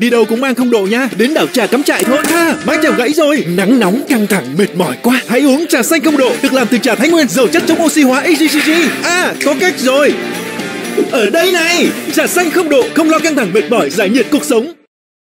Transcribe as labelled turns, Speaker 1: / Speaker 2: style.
Speaker 1: Đi đâu cũng mang không độ nha. Đến đảo trà cắm trại thôi. Ha, mái chèo gãy rồi. Nắng nóng căng thẳng mệt mỏi quá. Hãy uống trà xanh không độ. Được làm từ trà thái nguyên giàu chất chống oxy hóa AGCG À, có cách rồi. Ở đây này. Trà xanh không độ không lo căng thẳng mệt mỏi giải nhiệt cuộc sống.